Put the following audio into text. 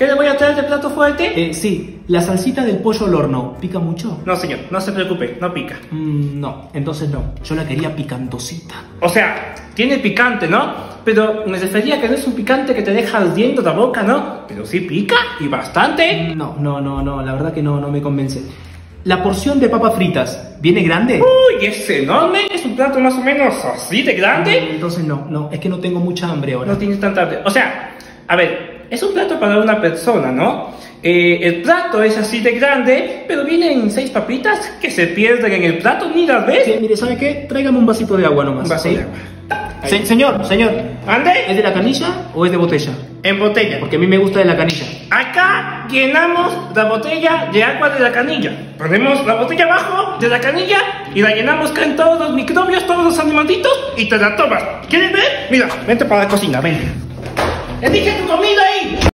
¿Qué le voy a traer de plato fuerte? Eh, sí, la salsita del pollo al horno, ¿pica mucho? No, señor, no se preocupe, no pica. Mm, no, entonces no. Yo la quería picantosita. O sea, tiene picante, ¿no? Pero me refería que no es un picante que te deja ardiendo la boca, ¿no? Pero sí pica y bastante. No, no, no, no, la verdad que no, no me convence. La porción de papas fritas, ¿viene grande? Uy, es enorme, es un plato más o menos así de grande. Mm, Entonces no, no, es que no tengo mucha hambre ahora. No tienes tanta hambre. O sea, a ver, es un plato para una persona, ¿no? Eh, el plato es así de grande, pero vienen seis papitas que se pierden en el plato, ni las ves. Sí, mire, ¿sabe qué? Tráigame un vasito de agua nomás. Un vaso ¿sí? de agua. Se- señor, señor, ¿es ¿Ande? de la canilla o es de botella? En botella. Porque a mí me gusta de la canilla. Acá llenamos la botella de agua de la canilla. Ponemos la botella abajo de la canilla y la llenamos con todos los microbios, todos los animalitos y te la tomas. ¿Quieres ver? Mira, vente para la cocina, ven. Elige tu comida ahí.